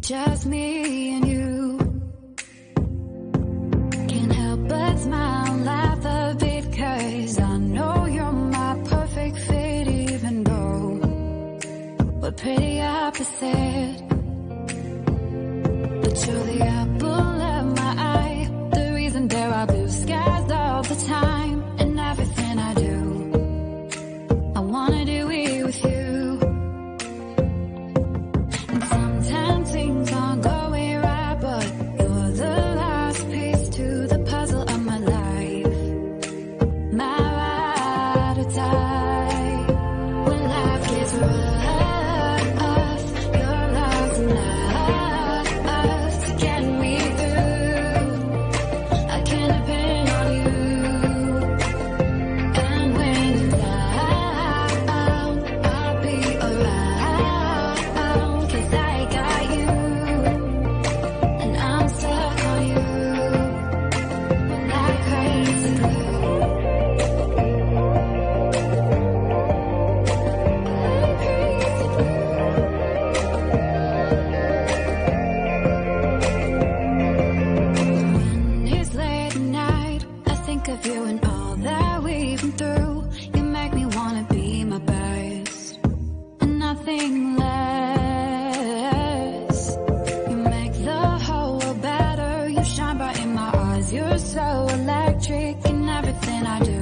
Just me and you. Can't help but smile, laugh a bit, cause I know you're my perfect fit, even though we're pretty opposite. But you're the apple. so electric and everything I do.